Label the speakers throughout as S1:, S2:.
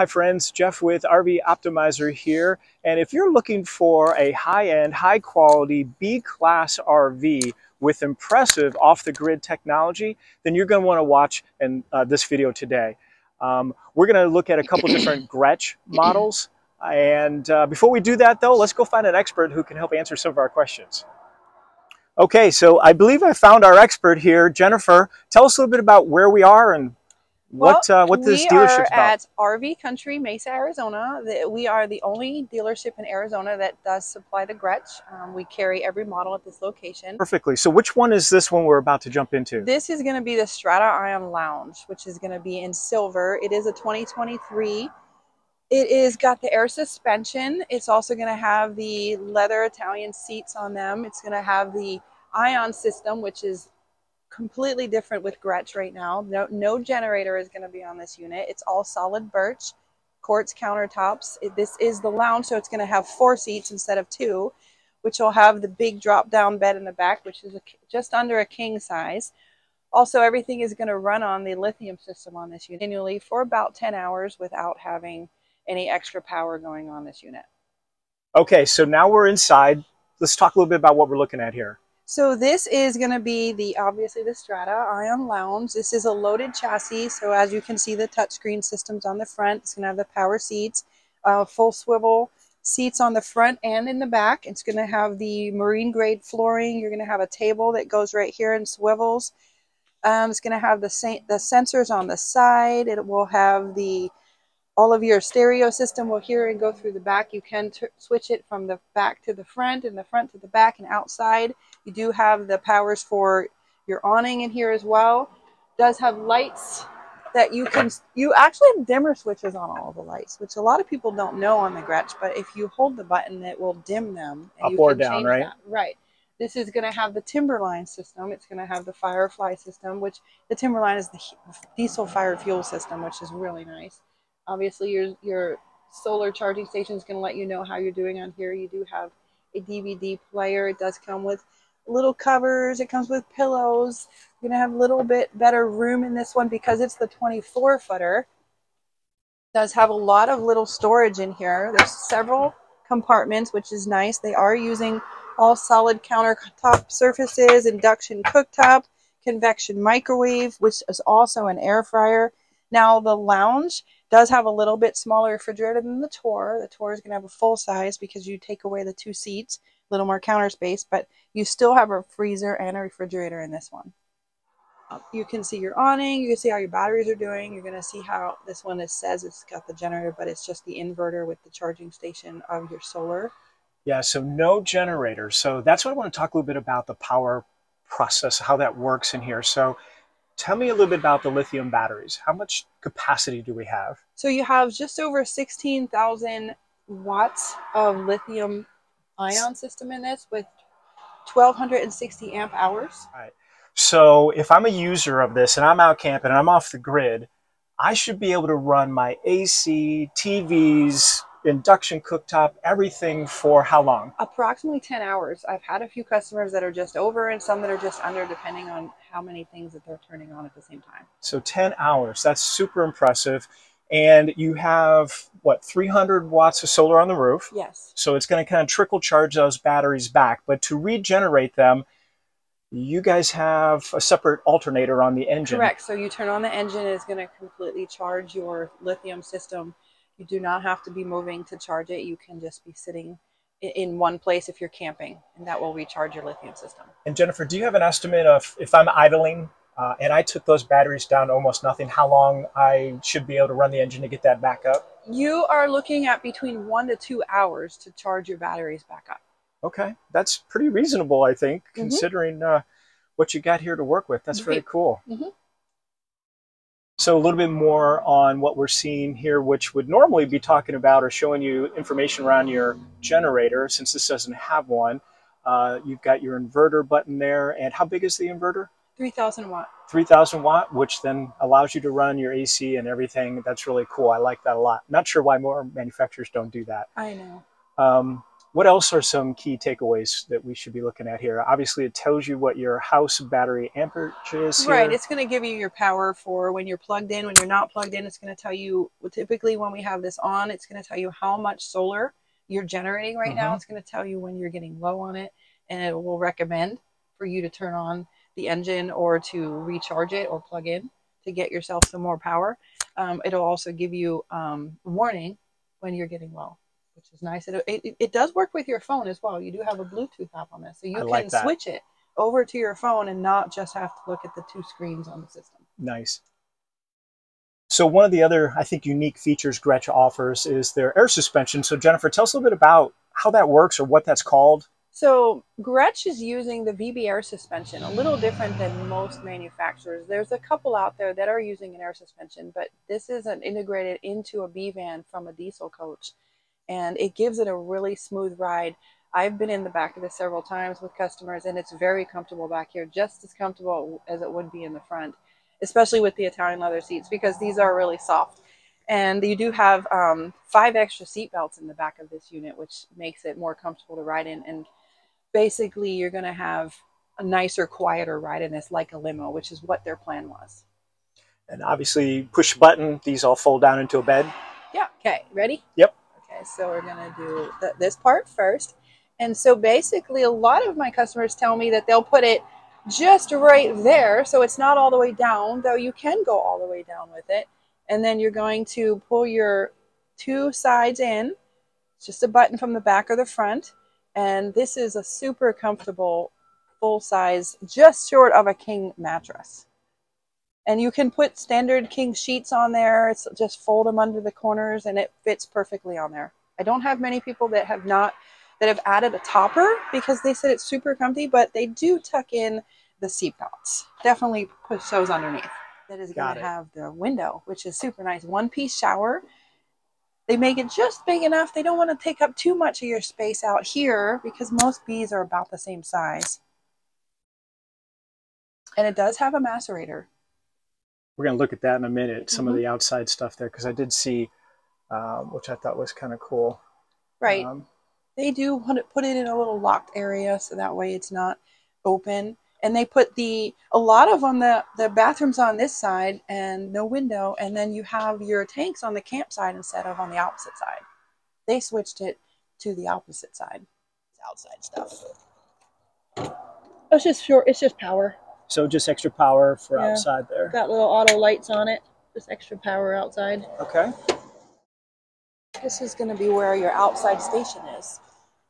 S1: Hi friends, Jeff with RV Optimizer here. And if you're looking for a high-end, high-quality B-class RV with impressive off-the-grid technology, then you're going to want to watch in, uh, this video today. Um, we're going to look at a couple different Grech models. And uh, before we do that though, let's go find an expert who can help answer some of our questions. Okay, so I believe I found our expert here. Jennifer, tell us a little bit about where we are and what well, uh, what this dealership about?
S2: at RV Country Mesa, Arizona. we are the only dealership in Arizona that does supply the Grech. Um, we carry every model at this location.
S1: Perfectly. So which one is this one we're about to jump into?
S2: This is going to be the Strada Ion Lounge, which is going to be in silver. It is a 2023. It is got the air suspension. It's also going to have the leather Italian seats on them. It's going to have the Ion system, which is completely different with Grech right now. No, no generator is going to be on this unit. It's all solid birch, quartz countertops. This is the lounge, so it's going to have four seats instead of two, which will have the big drop-down bed in the back, which is a, just under a king size. Also, everything is going to run on the lithium system on this unit annually for about 10 hours without having any extra power going on this unit.
S1: Okay, so now we're inside. Let's talk a little bit about what we're looking at here.
S2: So this is going to be the, obviously the Strada Ion Lounge. This is a loaded chassis. So as you can see, the touchscreen system's on the front. It's going to have the power seats, uh, full swivel seats on the front and in the back. It's going to have the marine grade flooring. You're going to have a table that goes right here and swivels. Um, it's going to have the, same the sensors on the side. It will have the all of your stereo system will hear and go through the back. You can switch it from the back to the front and the front to the back and outside. You do have the powers for your awning in here as well. It does have lights that you can, you actually have dimmer switches on all the lights, which a lot of people don't know on the Grech, but if you hold the button, it will dim them.
S1: Up or down, right? That.
S2: Right. This is going to have the Timberline system. It's going to have the Firefly system, which the Timberline is the diesel fire fuel system, which is really nice. Obviously, your, your solar charging station is going to let you know how you're doing on here. You do have a DVD player. It does come with little covers. It comes with pillows. You're going to have a little bit better room in this one because it's the 24 footer. It does have a lot of little storage in here. There's several compartments, which is nice. They are using all solid countertop surfaces, induction cooktop, convection microwave, which is also an air fryer. Now the lounge does have a little bit smaller refrigerator than the Tour. The Tour is going to have a full size because you take away the two seats, a little more counter space, but you still have a freezer and a refrigerator in this one. Um, you can see your awning, you can see how your batteries are doing. You're going to see how this one is, says it's got the generator, but it's just the inverter with the charging station of your solar.
S1: Yeah, so no generator. So that's what I want to talk a little bit about the power process, how that works in here. So Tell me a little bit about the lithium batteries. How much capacity do we have?
S2: So you have just over 16,000 watts of lithium ion system in this with 1260 amp hours.
S1: All right. So if I'm a user of this and I'm out camping and I'm off the grid, I should be able to run my AC, TVs, induction cooktop, everything for how long?
S2: Approximately 10 hours. I've had a few customers that are just over and some that are just under, depending on how many things that they're turning on at the same time.
S1: So 10 hours, that's super impressive. And you have, what, 300 watts of solar on the roof?
S2: Yes.
S1: So it's going to kind of trickle charge those batteries back. But to regenerate them, you guys have a separate alternator on the engine.
S2: Correct. So you turn on the engine, it's going to completely charge your lithium system you do not have to be moving to charge it. You can just be sitting in one place if you're camping, and that will recharge your lithium system.
S1: And Jennifer, do you have an estimate of if I'm idling uh, and I took those batteries down to almost nothing, how long I should be able to run the engine to get that back up?
S2: You are looking at between one to two hours to charge your batteries back up.
S1: Okay, that's pretty reasonable, I think, mm -hmm. considering uh, what you got here to work with. That's very cool. Mm -hmm. So a little bit more on what we're seeing here, which would normally be talking about or showing you information around your generator, since this doesn't have one. Uh, you've got your inverter button there. And how big is the inverter?
S2: 3000 watt.
S1: 3000 watt, which then allows you to run your AC and everything. That's really cool. I like that a lot. Not sure why more manufacturers don't do that.
S2: I know.
S1: Um, What else are some key takeaways that we should be looking at here? Obviously, it tells you what your house battery amperage is. Here.
S2: Right, it's going to give you your power for when you're plugged in. When you're not plugged in, it's going to tell you. Typically, when we have this on, it's going to tell you how much solar you're generating right mm-hmm. now. It's going to tell you when you're getting low on it, and it will recommend for you to turn on the engine or to recharge it or plug in to get yourself some more power. Um, it'll also give you um, warning when you're getting low which is nice. It, it, it, does work with your phone as well. You do have a Bluetooth app on this, so you I can like switch it over to your phone and not just have to look at the two screens on the system.
S1: Nice. So one of the other, I think, unique features Grech offers is their air suspension. So Jennifer, tell us a little bit about how that works or what that's called.
S2: So Grech is using the VB air suspension, a little different than most manufacturers. There's a couple out there that are using an air suspension, but this is an integrated into a B van from a diesel coach and it gives it a really smooth ride. I've been in the back of this several times with customers and it's very comfortable back here, just as comfortable as it would be in the front, especially with the Italian leather seats because these are really soft. And you do have um, five extra seat belts in the back of this unit, which makes it more comfortable to ride in. And basically, you're going to have a nicer, quieter ride in this like a limo, which is what their plan was.
S1: And obviously, push button, these all fold down into a bed.
S2: Yeah. Okay. Ready?
S1: Yep
S2: so we're gonna do th this part first. And so basically a lot of my customers tell me that they'll put it just right there. So it's not all the way down, though you can go all the way down with it. And then you're going to pull your two sides in. It's just a button from the back or the front. And this is a super comfortable full size, just short of a king mattress. And you can put standard king sheets on there. It's just fold them under the corners and it fits perfectly on there. I don't have many people that have not that have added a topper because they said it's super comfy, but they do tuck in the seat belts. Definitely push those underneath. That is going to have the window, which is super nice. One piece shower. They make it just big enough. They don't want to take up too much of your space out here because most bees are about the same size. And it does have a macerator
S1: we're going to look at that in a minute, some mm-hmm. of the outside stuff there, because I did see, um, which I thought was kind of cool.
S2: Right. Um, they do put it, put it in a little locked area so that way it's not open. And they put the, a lot of them, the, the bathrooms on this side and no window. And then you have your tanks on the campsite instead of on the opposite side. They switched it to the opposite side. It's outside stuff. It's just short, it's just power.
S1: So just extra power for yeah. outside there.
S2: Got little auto lights on it. Just extra power outside.
S1: Okay.
S2: This is going to be where your outside station is.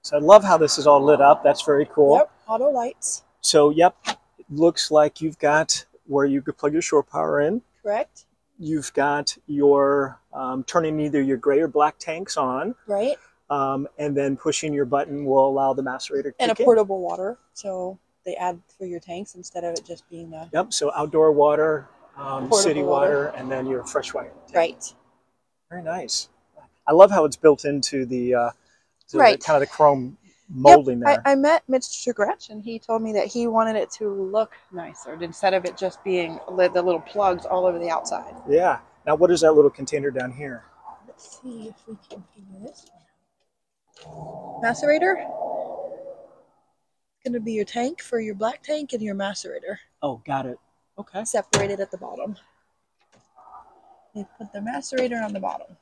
S1: So I love how this is all lit up. That's very cool.
S2: Yep, auto lights.
S1: So, yep, it looks like you've got where you could plug your shore power in.
S2: Correct.
S1: You've got your um, turning either your gray or black tanks on.
S2: Right.
S1: Um, and then pushing your button will allow the macerator to
S2: And a portable in. water. So they add for your tanks instead of it just being a
S1: yep. So outdoor water, um, city water, water, and then your fresh water.
S2: Tank. Right.
S1: Very nice. I love how it's built into the, uh, right. The, kind of the chrome molding
S2: yep. there. I, I met Mr. Grech and he told me that he wanted it to look nicer instead of it just being the little plugs all over the outside.
S1: Yeah. Now, what is that little container down here?
S2: Let's see if we can figure this Macerator? Going to be your tank for your black tank and your macerator.
S1: Oh, got it. Okay.
S2: Separated at the bottom. They put the macerator on the bottom.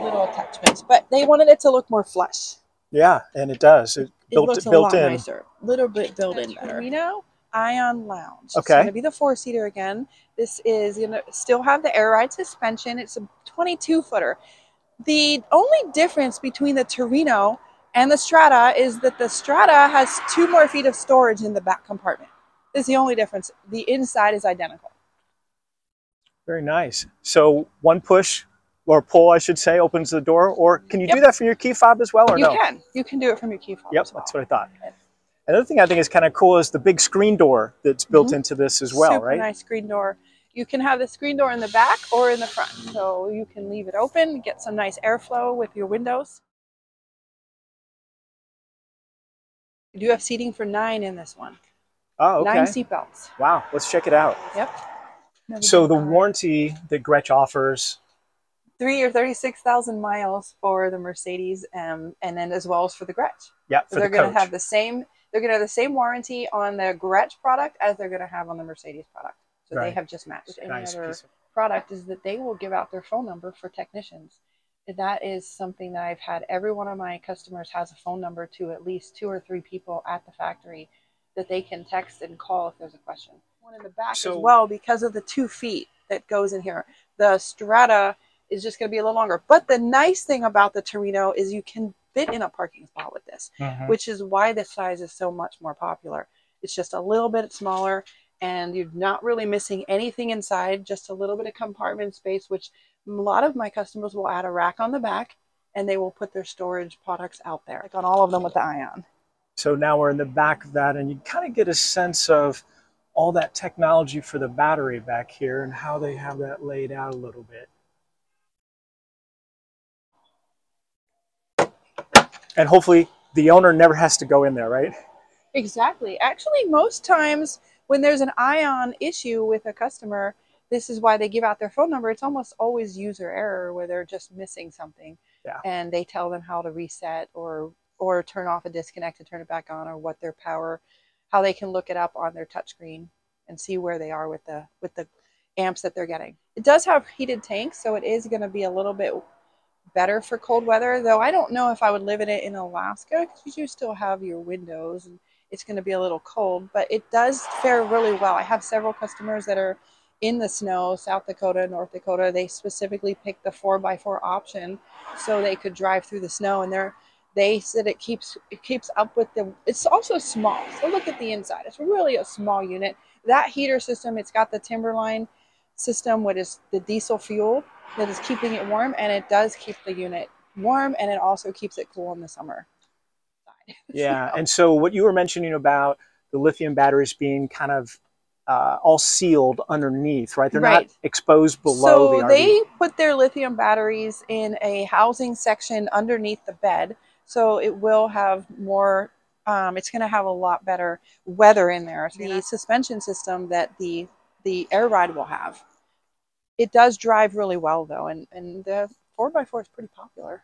S2: Little attachments, but they wanted it to look more flush.
S1: Yeah, and it does. It,
S2: it built, looks a built lot in. nicer. Little bit built in better. know, Ion Lounge.
S1: Okay. It's
S2: going to be the four seater again. This is going to still have the air ride suspension. It's a 22 footer. The only difference between the Torino and the Strada is that the Strada has two more feet of storage in the back compartment. This is the only difference. The inside is identical.
S1: Very nice. So one push or pull, I should say, opens the door. Or can you
S2: yep.
S1: do that from your key fob as well, or
S2: you
S1: no?
S2: You can. You can do it from your key fob.
S1: Yep,
S2: well.
S1: that's what I thought. Another thing I think is kind of cool is the big screen door that's built mm -hmm. into this as well,
S2: Super
S1: right?
S2: nice screen door. You can have the screen door in the back or in the front. So you can leave it open, get some nice airflow with your windows. Do you do have seating for nine in this one.
S1: Oh, okay.
S2: Nine seatbelts.
S1: Wow, let's check it out.
S2: Yep.
S1: so the warranty that Grech offers,
S2: three or 36,000 miles for the Mercedes, um, and then as well as for the Grech.
S1: Yeah,
S2: So they're
S1: the
S2: going to have the same. They're going to have the same warranty on the Grech product as they're going to have on the Mercedes product. So they have just matched. Any
S1: nice
S2: other
S1: piece of
S2: product is that they will give out their phone number for technicians. That is something that I've had. Every one of my customers has a phone number to at least two or three people at the factory that they can text and call if there's a question. One in the back
S1: So-
S2: as well because of the two feet that goes in here. The Strada is just going to be a little longer. But the nice thing about the Torino is you can fit in a parking spot with this
S1: Mhm.
S2: which is why this size is so much more popular. It's just a little bit smaller and you're not really missing anything inside, just a little bit of compartment space, which a lot of my customers will add a rack on the back and they will put their storage products out there, like on all of them with the Ion.
S1: So now we're in the back of that, and you kind of get a sense of all that technology for the battery back here and how they have that laid out a little bit. And hopefully the owner never has to go in there, right?
S2: Exactly. Actually, most times when there's an ion issue with a customer, this is why they give out their phone number. It's almost always user error where they're just missing something.
S1: Yeah.
S2: And they tell them how to reset or or turn off a disconnect and turn it back on or what their power how they can look it up on their touchscreen and see where they are with the with the amps that they're getting. It does have heated tanks, so it is going to be a little bit better for cold weather, though I don't know if I would live in it in Alaska because you do still have your windows and it's going to be a little cold, but it does fare really well. I have several customers that are in the snow, South Dakota, North Dakota. They specifically picked the four by four option so they could drive through the snow and they're they said it keeps it keeps up with the it's also small. So look at the inside. It's really a small unit. That heater system, it's got the Timberline system, what is the diesel fuel that is keeping it warm and it does keep the unit warm and it also keeps it cool in the summer.
S1: Yeah. And so what you were mentioning about the lithium batteries being kind of uh, all sealed underneath, right? They're not exposed below
S2: so
S1: the RV.
S2: they put their lithium batteries in a housing section underneath the bed, so it will have more. Um, it's going to have a lot better weather in there. The suspension system that the the air ride will have, it does drive really well though, and and the four x four is pretty popular.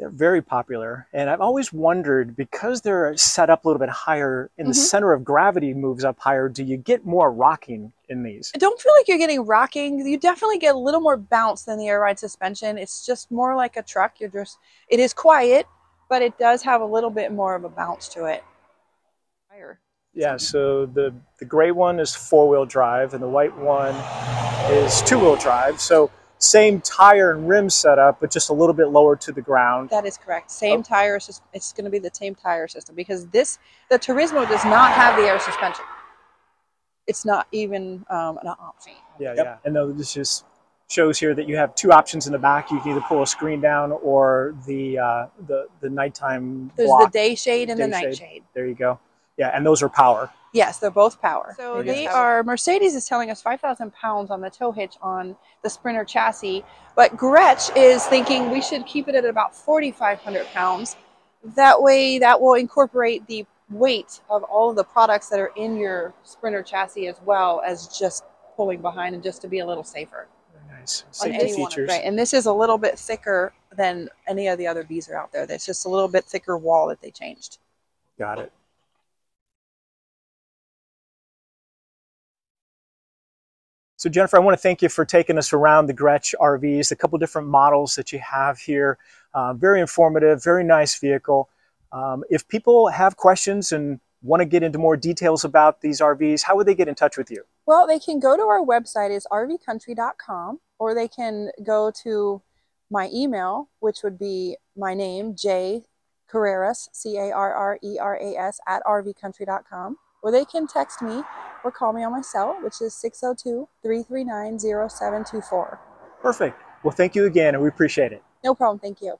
S1: They're very popular. And I've always wondered because they're set up a little bit higher and the
S2: Mhm.
S1: center of gravity moves up higher, do you get more rocking in these?
S2: I don't feel like you're getting rocking. You definitely get a little more bounce than the air ride suspension. It's just more like a truck. You're just it is quiet, but it does have a little bit more of a bounce to it. Higher.
S1: Yeah, so the, the gray one is four wheel drive and the white one is two wheel drive. So same tire and rim setup, but just a little bit lower to the ground.
S2: That is correct. Same
S1: Oh.
S2: tire. sys- It's going to be the same tire system because this the Turismo does not have the air suspension. It's not even um, an option.
S1: Yeah, yeah. And then this just shows here that you have two options in the back. You can either pull a screen down or the uh, the the nighttime
S2: There's
S1: block.
S2: the day shade and the night
S1: shade.
S2: shade.
S1: There you go. Yeah, and those are power.
S2: Yes, they're both power. So
S1: There
S2: they are. Mercedes is telling us 5,000 pounds on the tow hitch on the Sprinter chassis, but Grech is thinking we should keep it at about 4,500 pounds. That way, that will incorporate the weight of all of the products that are in your Sprinter chassis as well as just pulling behind and just to be a little safer.
S1: Very nice. Safety
S2: any of-
S1: features.
S2: Right, and this is a little bit thicker than any of the other bees are out there. There's just a little bit thicker wall that they changed.
S1: Got it. So Jennifer, I want to thank you for taking us around the Grech RVs, a couple different models that you have here. Uh, very informative, very nice vehicle. Um, if people have questions and want to get into more details about these RVs, how would they get in touch with you?
S2: Well, they can go to our website is rvcountry.com or they can go to my email, which would be my name, J Carreras, C A R R E R A S, at rvcountry.com. Or they can text me or call me on my cell, which is 602 339 0724.
S1: Perfect. Well, thank you again, and we appreciate it.
S2: No problem. Thank you.